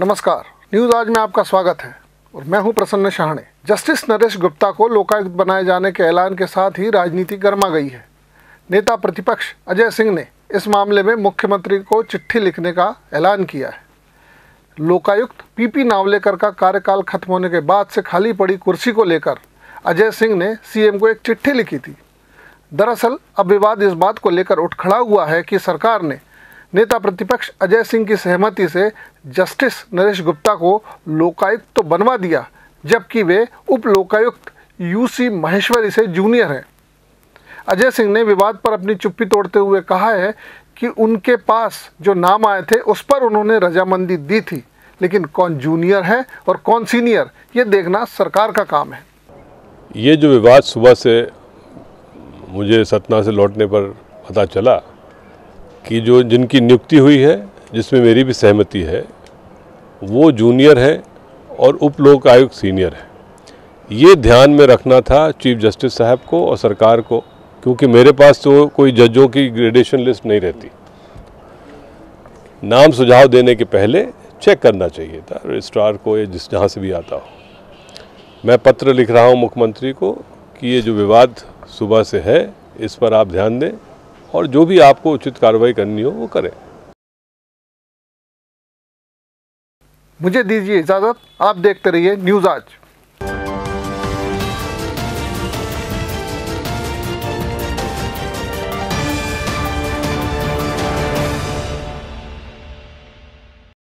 नमस्कार। न्यूज़ आज में आपका स्वागत है और मैं हूँ प्रसन्न शाहणे। जस्टिस नरेश गुप्ता को लोकायुक्त बनाए जाने के ऐलान के साथ ही राजनीति गर्मा गई है। नेता प्रतिपक्ष अजय सिंह ने इस मामले में मुख्यमंत्री को चिट्ठी लिखने का ऐलान किया है। लोकायुक्त पीपी नावलेकर का कार्यकाल खत्म होने के बाद से खाली पड़ी कुर्सी को लेकर अजय सिंह ने सीएम को एक चिट्ठी लिखी थी। दरअसल, अब विवाद इस बात को लेकर उठ खड़ा हुआ है कि सरकार ने नेता प्रतिपक्ष अजय सिंह की सहमति से जस्टिस नरेश गुप्ता को लोकायुक्त तो बनवा दिया, जबकि वे उप लोकायुक्त यूसी महेश्वरी से जूनियर हैं। अजय सिंह ने विवाद पर अपनी चुप्पी तोड़ते हुए कहा है कि उनके पास जो नाम आए थे, उस पर उन्होंने रजामंदी दी थी। लेकिन कौन जूनियर है और कौन सीनियर, ये देखना सरकार का काम है। ये जो विवाद सुबह से मुझे सतना से लौटने पर पता चला कि जो जिनकी नियुक्ति हुई है, जिसमें मेरी भी सहमति है, वो जूनियर है और उप लोक आयुक्त सीनियर है। ये ध्यान में रखना था चीफ जस्टिस साहब को और सरकार को, क्योंकि मेरे पास तो कोई जजों की ग्रेडेशन लिस्ट नहीं रहती। नाम सुझाव देने के पहले चेक करना चाहिए था, रजिस्ट्रार को या जिस जहाँ से भी आता हो। मैं पत्र लिख रहा हूँ मुख्यमंत्री को कि ये जो विवाद सुबह से है, इस पर आप ध्यान दें। और जो भी आपको उचित कार्रवाई करनी हो, वो करें। मुझे दीजिए इजाज़त। आप देखते रहिए न्यूज़ आज।